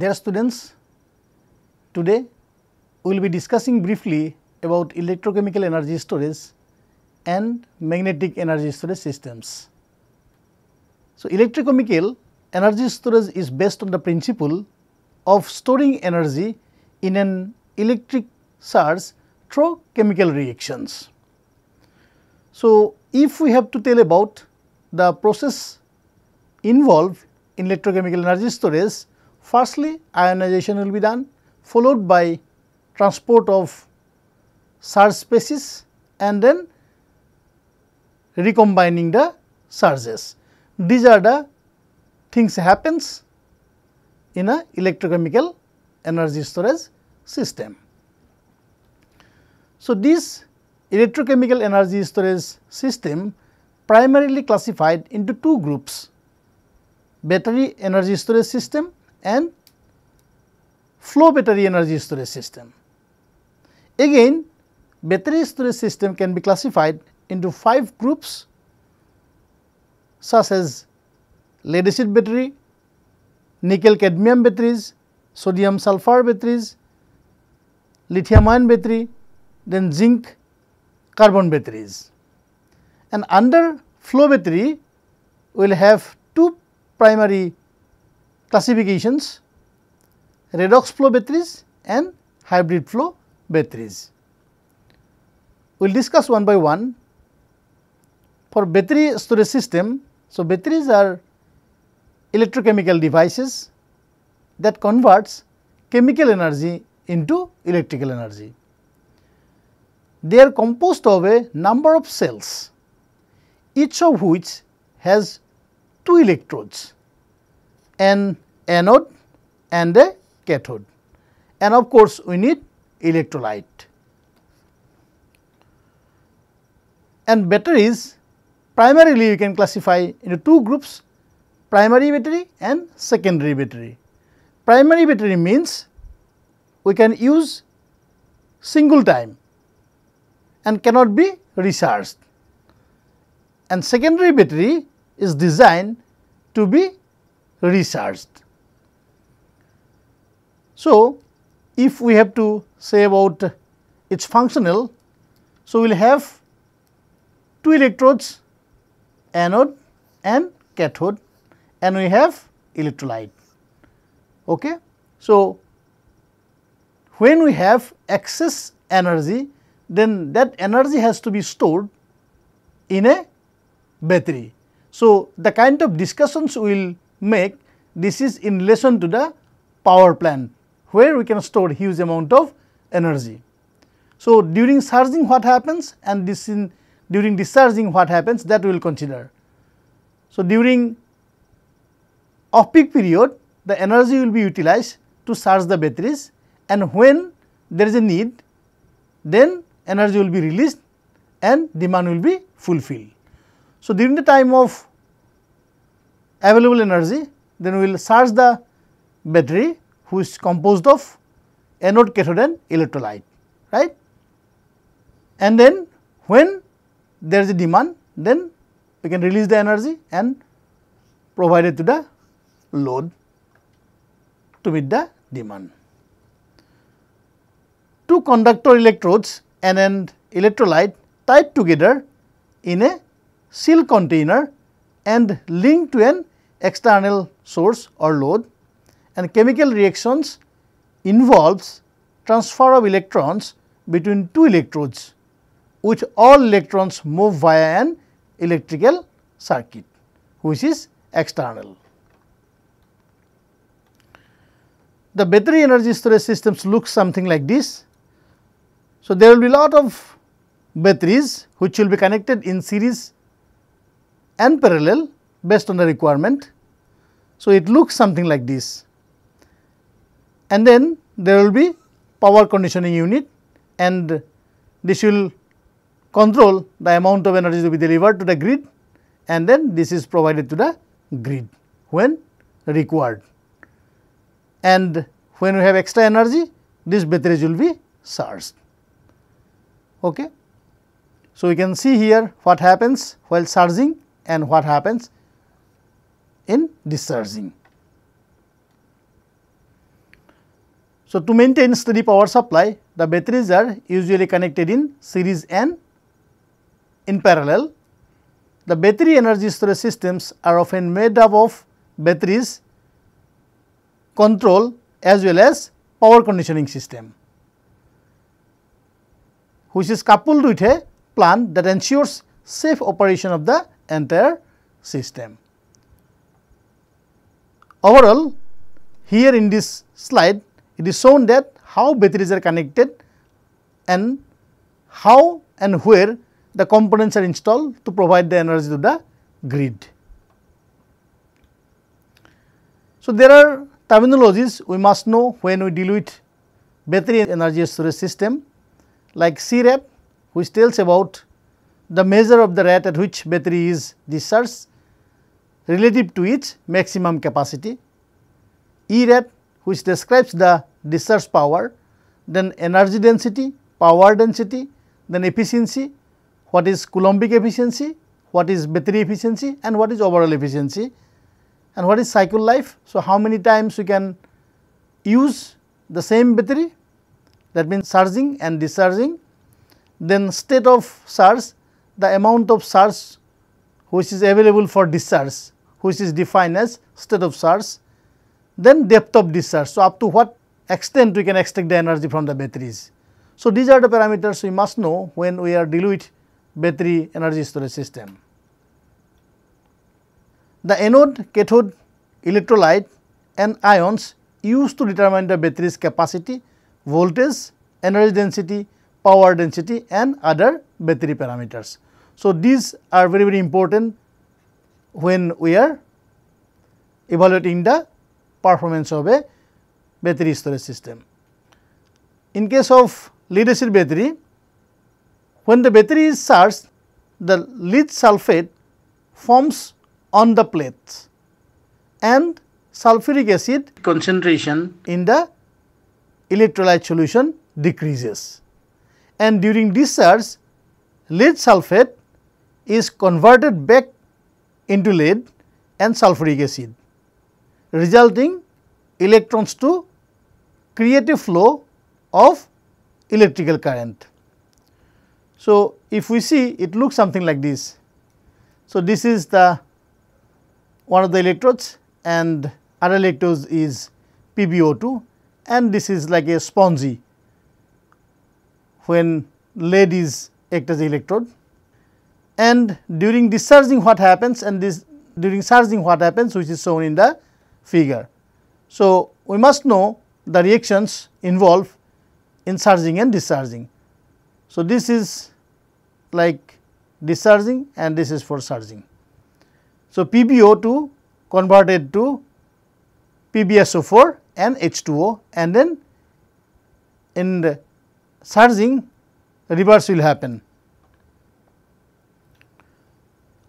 Dear students, today we will be discussing briefly about electrochemical energy storage and magnetic energy storage systems. So, electrochemical energy storage is based on the principle of storing energy in an electric charge through chemical reactions. So, if we have to tell about the process involved in electrochemical energy storage, firstly ionization will be done followed by transport of charge species and then recombining the charges. These are the things happens in a electrochemical energy storage system. So, this electrochemical energy storage system primarily classified into two groups battery energy storage system and flow battery energy storage system. Again battery storage system can be classified into 5 groups such as lead acid battery, nickel cadmium batteries, sodium sulfur batteries, lithium ion battery, then zinc carbon batteries. And under flow battery, we will have two primary classifications redox flow batteries and hybrid flow batteries. We will discuss one by one. For battery storage system, so batteries are electrochemical devices that converts chemical energy into electrical energy. They are composed of a number of cells, each of which has two electrodes, an anode and a cathode and of course, we need electrolyte. And batteries primarily you can classify into two groups primary battery and secondary battery. Primary battery means we can use single time and cannot be recharged and secondary battery is designed to be recharged. So, if we have to say about its functional, so we will have two electrodes anode and cathode and we have electrolyte. Okay. So, when we have excess energy then that energy has to be stored in a battery. So, the kind of discussions we will make this is in relation to the power plant where we can store huge amount of energy. So, during charging what happens and this in during discharging what happens that we will consider. So, during off peak period the energy will be utilized to charge the batteries and when there is a need then energy will be released and demand will be fulfilled. So, during the time of available energy then we will charge the battery which is composed of anode, cathode and electrolyte right. And then when there is a demand then we can release the energy and provide it to the load to meet the demand. Two conductor electrodes and an electrolyte tied together in a seal container and linked to an external source or load and chemical reactions involves transfer of electrons between two electrodes which all electrons move via an electrical circuit which is external. The battery energy storage systems look something like this. So, there will be lot of batteries which will be connected in series and parallel based on the requirement. So, it looks something like this and then there will be power conditioning unit and this will control the amount of energy to be delivered to the grid and then this is provided to the grid when required. And when we have extra energy, these batteries will be charged. Okay. So, we can see here what happens while charging and what happens in discharging. So, to maintain steady power supply, the batteries are usually connected in series and in parallel. The battery energy storage systems are often made up of batteries control as well as power conditioning system, which is coupled with a plant that ensures safe operation of the entire system. Overall, here in this slide, it is shown that how batteries are connected and how and where the components are installed to provide the energy to the grid. So, there are terminologies we must know when we deal with battery energy storage system like C-rate which tells about the measure of the rate at which battery is discharged relative to its maximum capacity. E ERAT which describes the discharge power, then energy density, power density, then efficiency, what is Coulombic efficiency, what is battery efficiency and what is overall efficiency and what is cycle life. So, how many times we can use the same battery that means charging and discharging. Then state of charge, the amount of charge which is available for discharge which is defined as state of charge. Then depth of discharge. So, up to what extent we can extract the energy from the batteries. So, these are the parameters we must know when we are with battery energy storage system. The anode, cathode, electrolyte and ions used to determine the battery's capacity, voltage, energy density, power density and other battery parameters. So, these are very very important when we are evaluating the performance of a battery storage system. In case of lead acid battery, when the battery is charged, the lead sulphate forms on the plates and sulfuric acid concentration in the electrolyte solution decreases. And during discharge, lead sulphate is converted back into lead and sulfuric acid, resulting electrons to create a flow of electrical current. So, if we see it looks something like this. So, this is the one of the electrodes and other electrodes is PbO2 and this is like a spongy when lead is act as electrode and during discharging what happens and this during charging what happens which is shown in the figure. So, we must know the reactions involved in charging and discharging. So, this is like discharging and this is for charging. So, PbO2 converted to PbSO4 and H2O and then in the charging reverse will happen.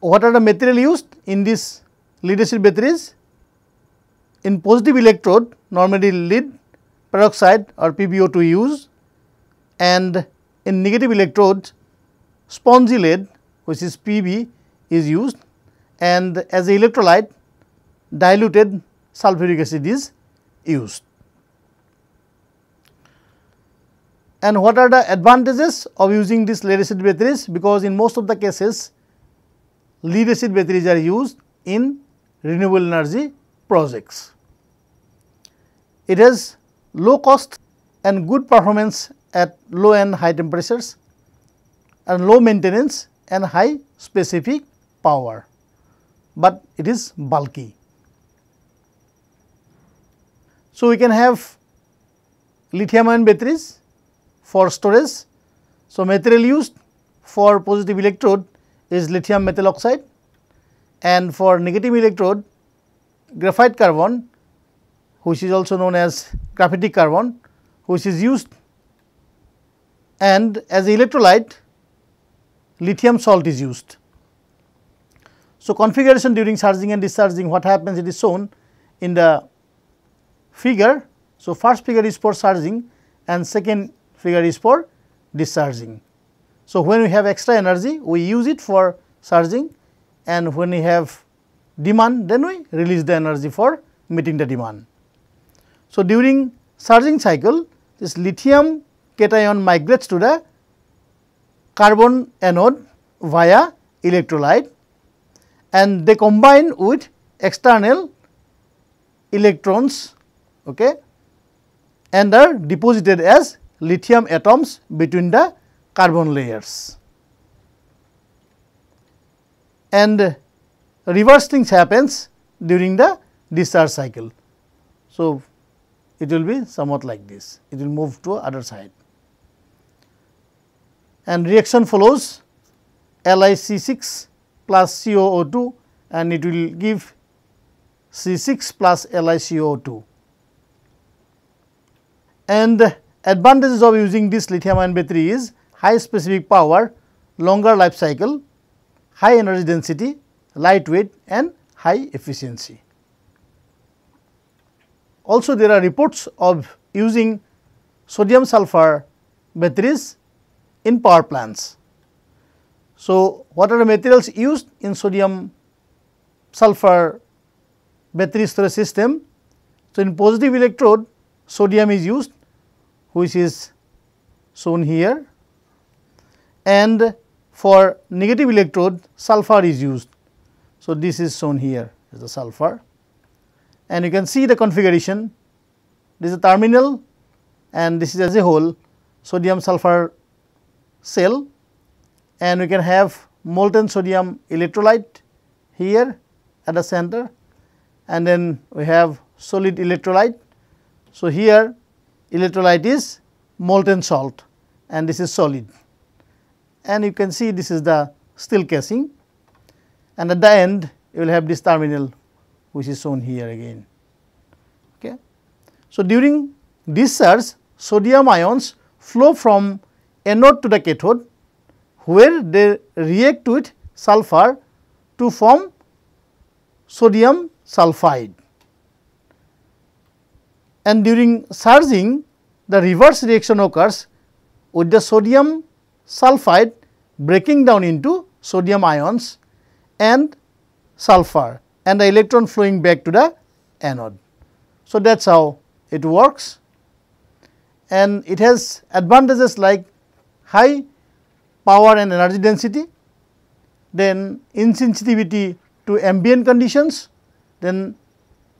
What are the material used in this lead acid batteries? In positive electrode normally lead peroxide or PbO2 use and in negative electrode, spongy lead which is Pb is used and as a electrolyte diluted sulfuric acid is used. And what are the advantages of using this lead acid batteries? Because in most of the cases lead acid batteries are used in renewable energy projects. It has low cost and good performance at low and high temperatures and low maintenance and high specific power, but it is bulky. So, we can have lithium ion batteries for storage. So, material used for positive electrode is lithium metal oxide and for negative electrode graphite carbon which is also known as graphitic carbon which is used and as electrolyte lithium salt is used. So, configuration during charging and discharging what happens it is shown in the figure. So, first figure is for charging and second figure is for discharging. So, when we have extra energy we use it for charging and when we have demand then we release the energy for meeting the demand. So, during charging cycle this lithium cation migrates to the carbon anode via electrolyte and they combine with external electrons okay, and are deposited as lithium atoms between the carbon layers. And reverse things happens during the discharge cycle. So, it will be somewhat like this, it will move to other side. And reaction follows LiC6 plus COO2 and it will give C6 plus LiCO2. And advantages of using this lithium ion battery is high specific power, longer life cycle, high energy density, lightweight and high efficiency. Also there are reports of using sodium sulfur batteries in power plants. So, what are the materials used in sodium sulfur battery storage system? So, in positive electrode sodium is used which is shown here and for negative electrode sulfur is used. So, this is shown here is the sulfur. And you can see the configuration. This is a terminal and this is as a whole sodium sulfur cell. And we can have molten sodium electrolyte here at the center. And then we have solid electrolyte. So, here electrolyte is molten salt and this is solid and you can see this is the steel casing and at the end you will have this terminal which is shown here again. Okay. So, during discharge sodium ions flow from anode to the cathode where they react with sulfur to form sodium sulphide and during surging the reverse reaction occurs with the sodium sulphide breaking down into sodium ions and sulfur and the electron flowing back to the anode. So, that is how it works and it has advantages like high power and energy density, then insensitivity to ambient conditions, then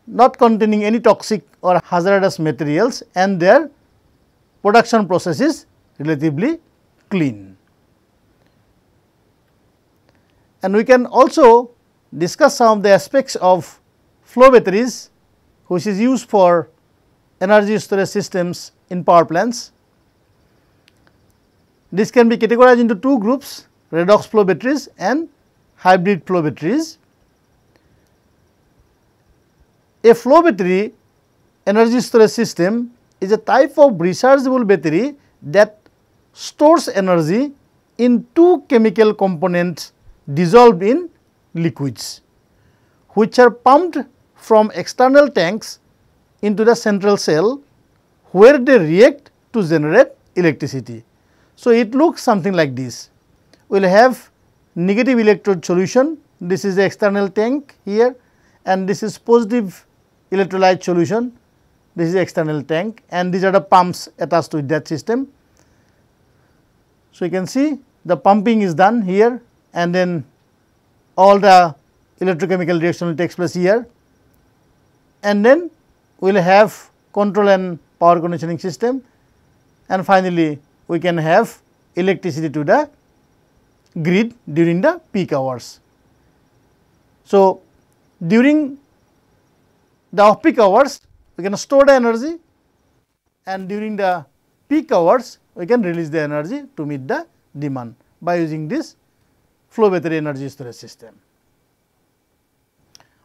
not containing any toxic or hazardous materials and their production process is relatively clean. And we can also discuss some of the aspects of flow batteries which is used for energy storage systems in power plants. This can be categorized into two groups redox flow batteries and hybrid flow batteries. A flow battery energy storage system is a type of rechargeable battery that stores energy in two chemical components dissolved in liquids, which are pumped from external tanks into the central cell where they react to generate electricity. So, it looks something like this. We will have negative electrode solution, this is the external tank here and this is positive electrolyte solution. This is external tank and these are the pumps attached to that system. So, you can see the pumping is done here and then all the electrochemical reaction will takes place here. And then we will have control and power conditioning system. And finally, we can have electricity to the grid during the peak hours. So, during the off peak hours we can store the energy. And during the peak hours we can release the energy to meet the demand by using this flow battery energy storage system.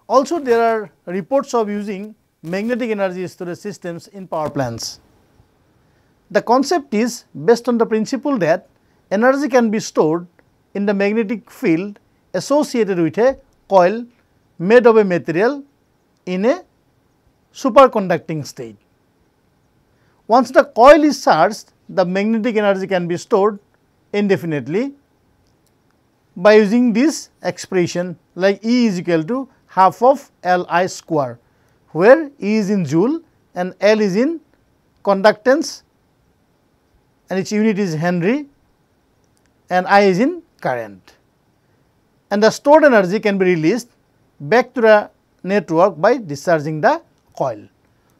Also there are reports of using magnetic energy storage systems in power plants. The concept is based on the principle that energy can be stored in the magnetic field associated with a coil made of a material in a superconducting state. Once the coil is charged, the magnetic energy can be stored indefinitely by using this expression like E is equal to half of L i square, where E is in joule and L is in conductance and its unit is Henry and I is in current. And the stored energy can be released back to the network by discharging the coil.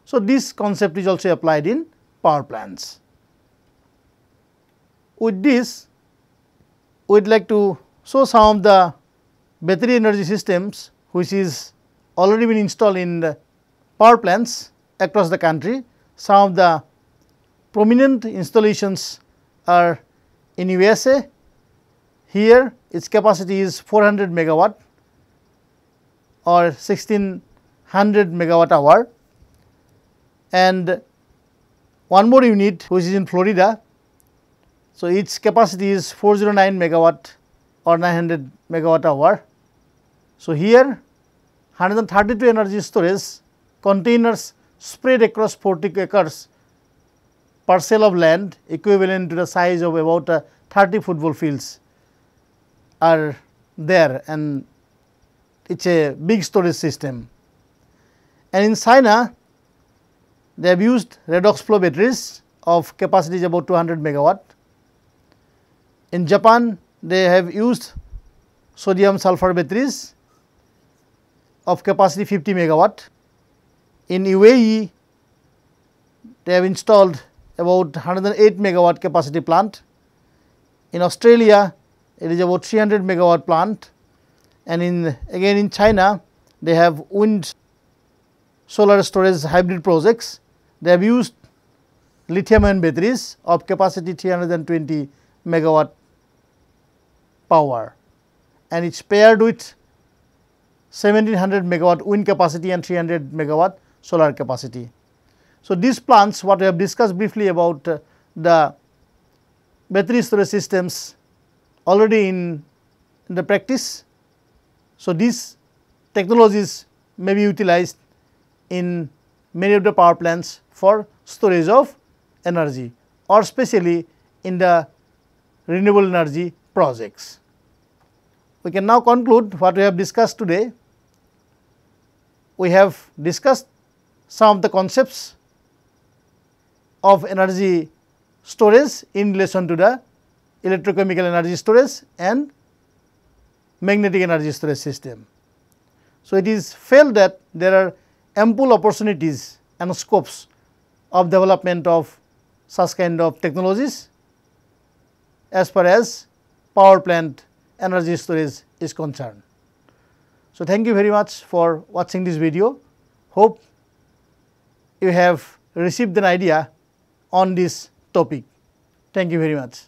So, this concept is also applied in power plants. With this, we would like to show some of the battery energy systems which is already been installed in power plants across the country. Some of the prominent installations are in USA. Here its capacity is 400 megawatt or 1600 megawatt hour and one more unit which is in Florida. So, its capacity is 409 megawatt or 900 megawatt hour. So, here 132 energy storage containers spread across 40 acres parcel of land equivalent to the size of about uh, 30 football fields are there and it is a big storage system. And in China they have used redox flow batteries of capacity is about 200 megawatt. In Japan they have used sodium sulfur batteries of capacity 50 megawatt. In UAE, they have installed about 108 megawatt capacity plant. In Australia, it is about 300 megawatt plant and in again in China, they have wind solar storage hybrid projects. They have used lithium ion batteries of capacity 320 megawatt power and it is paired with 1700 megawatt wind capacity and 300 megawatt solar capacity. So, these plants what we have discussed briefly about uh, the battery storage systems already in, in the practice. So, these technologies may be utilized in many of the power plants for storage of energy or especially in the renewable energy projects. We can now conclude what we have discussed today. We have discussed some of the concepts of energy storage in relation to the electrochemical energy storage and magnetic energy storage system. So, it is felt that there are ample opportunities and scopes of development of such kind of technologies as far as power plant energy storage is concerned. So, thank you very much for watching this video. Hope you have received an idea on this topic. Thank you very much.